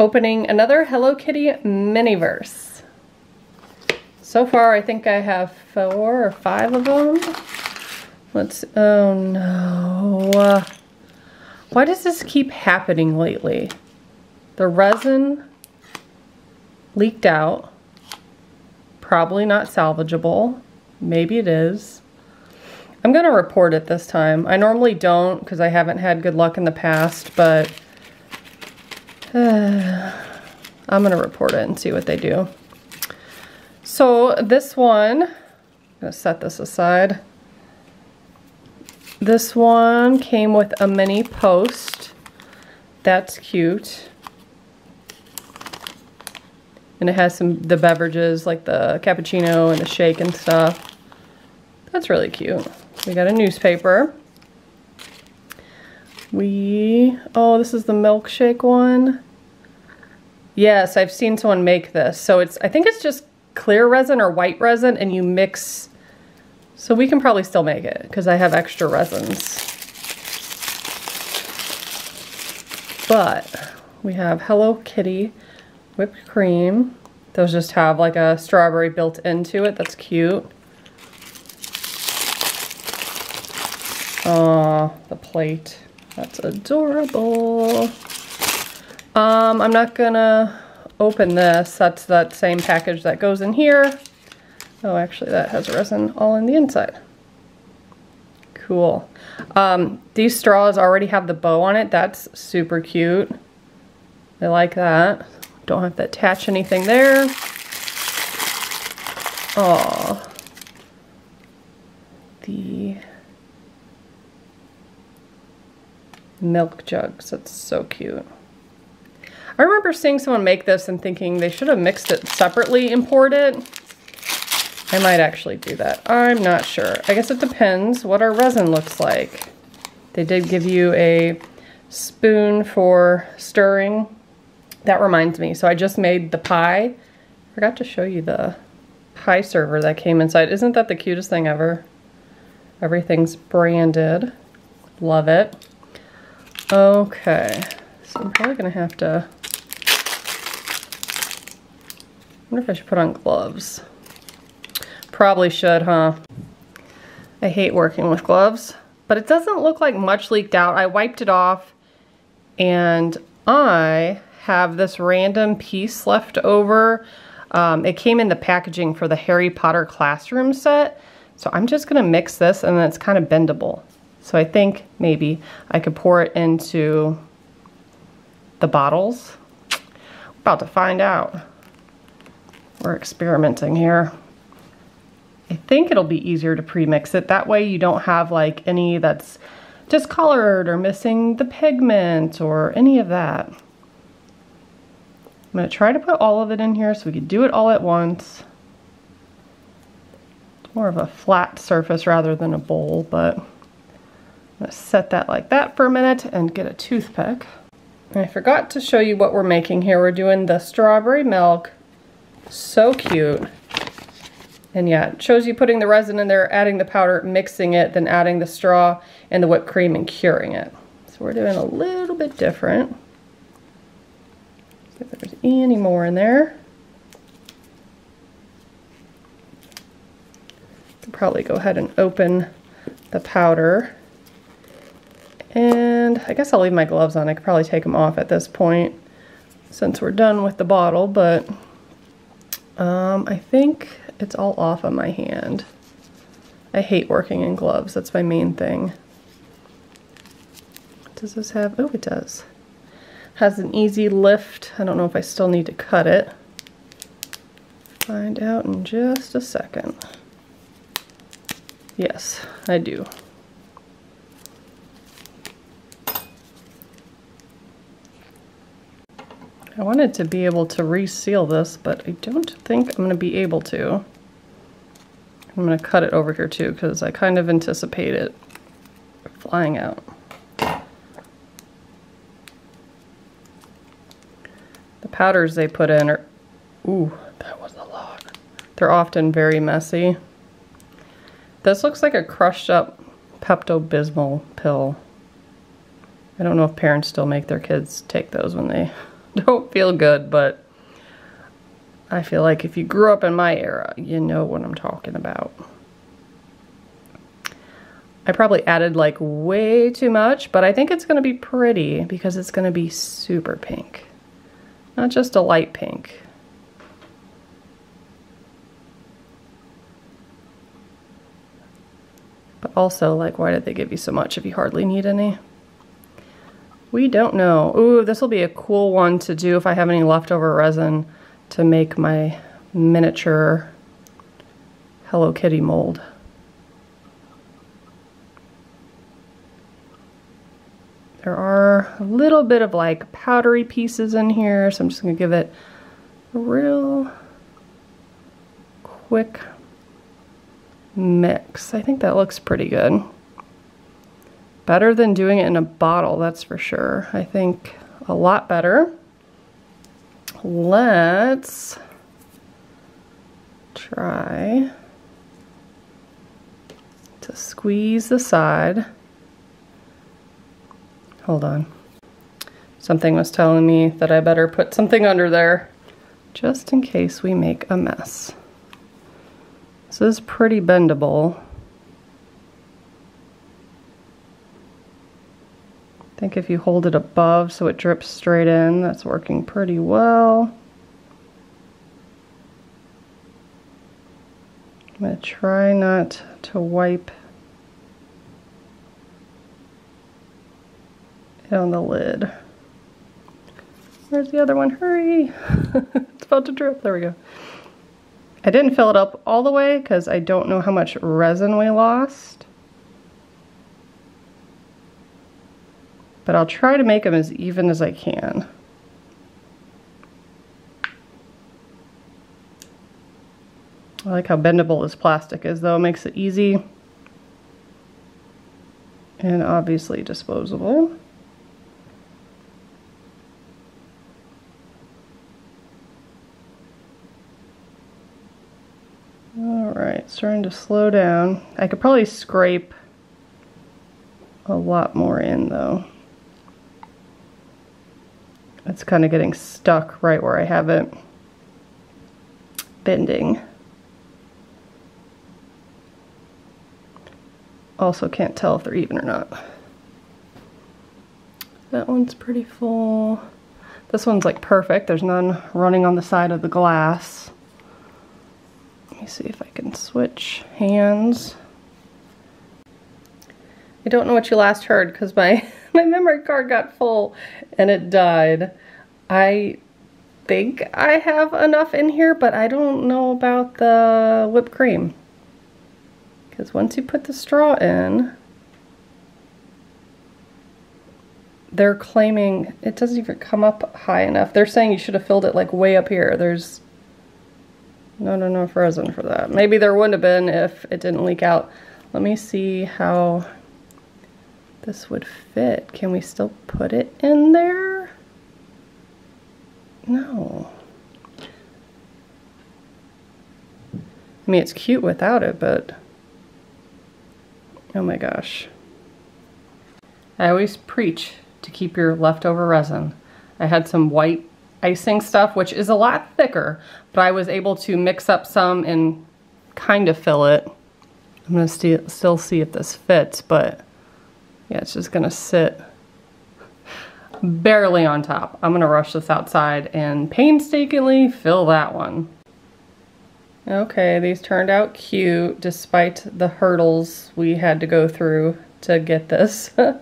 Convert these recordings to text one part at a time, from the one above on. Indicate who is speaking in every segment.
Speaker 1: opening another Hello Kitty Miniverse. So far, I think I have four or five of them. Let's, oh no. Why does this keep happening lately? The resin leaked out. Probably not salvageable. Maybe it is. I'm going to report it this time. I normally don't because I haven't had good luck in the past, but uh, I'm to report it and see what they do. So this one, I'm to set this aside. This one came with a mini post. That's cute. And it has some the beverages like the cappuccino and the shake and stuff. That's really cute. We got a newspaper. We, oh, this is the milkshake one. Yes, I've seen someone make this. So it's, I think it's just clear resin or white resin and you mix, so we can probably still make it because I have extra resins. But we have Hello Kitty whipped cream. Those just have like a strawberry built into it. That's cute. Oh, the plate. That's adorable. Um, I'm not gonna open this. That's that same package that goes in here. Oh, actually that has resin all in the inside. Cool. Um, these straws already have the bow on it. That's super cute. I like that. Don't have to attach anything there. Oh, the milk jugs. That's so cute. I remember seeing someone make this and thinking they should have mixed it separately poured it. I might actually do that. I'm not sure. I guess it depends what our resin looks like. They did give you a spoon for stirring. That reminds me. So I just made the pie. Forgot to show you the pie server that came inside. Isn't that the cutest thing ever? Everything's branded. Love it. Okay, so I'm probably gonna have to, I wonder if I should put on gloves. Probably should, huh? I hate working with gloves, but it doesn't look like much leaked out. I wiped it off and I have this random piece left over. Um, it came in the packaging for the Harry Potter classroom set. So I'm just gonna mix this and then it's kind of bendable. So I think maybe I could pour it into the bottles. About to find out. We're experimenting here. I think it'll be easier to pre-mix it. That way you don't have like any that's discolored or missing the pigment or any of that. I'm to try to put all of it in here so we can do it all at once. It's more of a flat surface rather than a bowl, but gonna set that like that for a minute and get a toothpick. I forgot to show you what we're making here. We're doing the strawberry milk. So cute. And yeah, it shows you putting the resin in there, adding the powder, mixing it, then adding the straw and the whipped cream and curing it. So we're doing a little bit different. See if there's any more in there. Probably go ahead and open the powder. And I guess I'll leave my gloves on. I could probably take them off at this point since we're done with the bottle, but um, I think it's all off on my hand. I hate working in gloves. That's my main thing. Does this have, oh it does. Has an easy lift. I don't know if I still need to cut it. Find out in just a second. Yes, I do. I wanted to be able to reseal this, but I don't think I'm going to be able to. I'm going to cut it over here too because I kind of anticipate it flying out. The powders they put in are, ooh, that was a lot. They're often very messy. This looks like a crushed up Pepto-Bismol pill. I don't know if parents still make their kids take those when they don't feel good, but I feel like if you grew up in my era, you know what I'm talking about. I probably added like way too much, but I think it's going to be pretty because it's going to be super pink. Not just a light pink. But also, like, why did they give you so much if you hardly need any? We don't know. Ooh, this will be a cool one to do if I have any leftover resin to make my miniature Hello Kitty mold. There are a little bit of like powdery pieces in here, so I'm just to give it a real quick mix. I think that looks pretty good. Better than doing it in a bottle, that's for sure. I think a lot better. Let's try to squeeze the side. Hold on. Something was telling me that I better put something under there just in case we make a mess. This is pretty bendable. Think if you hold it above so it drips straight in, that's working pretty well. I'm going to try not to wipe it on the lid. Where's the other one? Hurry! it's about to drip. There we go. I didn't fill it up all the way because I don't know how much resin we lost. But I'll try to make them as even as I can. I like how bendable this plastic is though, it makes it easy and obviously disposable. Alright, starting to slow down. I could probably scrape a lot more in though. It's kind of getting stuck right where I have it bending. Also can't tell if they're even or not. That one's pretty full. This one's like perfect. There's none running on the side of the glass. Let me see if I can switch hands. I don't know what you last heard because my, my memory card got full and it died. I think I have enough in here, but I don't know about the whipped cream. Because once you put the straw in, they're claiming it doesn't even come up high enough. They're saying you should have filled it like way up here. There's no, no, enough resin for that. Maybe there wouldn't have been if it didn't leak out. Let me see how this would fit. Can we still put it in there? No. I mean, it's cute without it, but oh my gosh. I always preach to keep your leftover resin. I had some white icing stuff, which is a lot thicker, but I was able to mix up some and kind of fill it. I'm gonna st still see if this fits, but yeah, it's just gonna sit barely on top. I'm gonna rush this outside and painstakingly fill that one. Okay, these turned out cute despite the hurdles we had to go through to get this. um,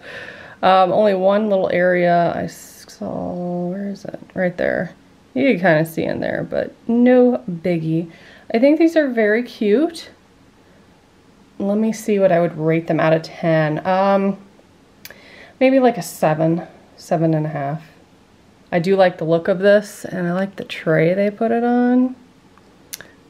Speaker 1: only one little area I saw, where is it? Right there. You can kind of see in there, but no biggie. I think these are very cute. Let me see what I would rate them out of 10. Um, maybe like a seven, seven and a half. I do like the look of this and I like the tray they put it on.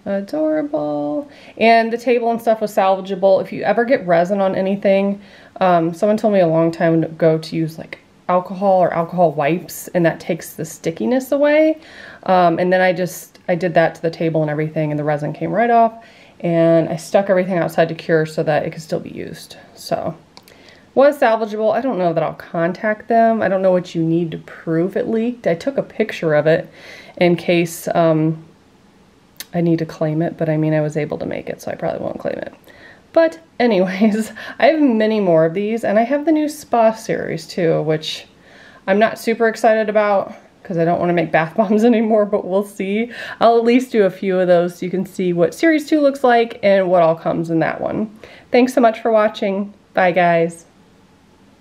Speaker 1: Adorable. And the table and stuff was salvageable. If you ever get resin on anything, um, someone told me a long time ago to use like alcohol or alcohol wipes and that takes the stickiness away. Um, and then I just, I did that to the table and everything and the resin came right off and I stuck everything outside to cure so that it could still be used. So was salvageable. I don't know that I'll contact them. I don't know what you need to prove it leaked. I took a picture of it in case um, I need to claim it, but I mean, I was able to make it, so I probably won't claim it. But anyways, I have many more of these, and I have the new spa series too, which I'm not super excited about because I don't want to make bath bombs anymore, but we'll see. I'll at least do a few of those so you can see what Series 2 looks like and what all comes in that one. Thanks so much for watching. Bye, guys.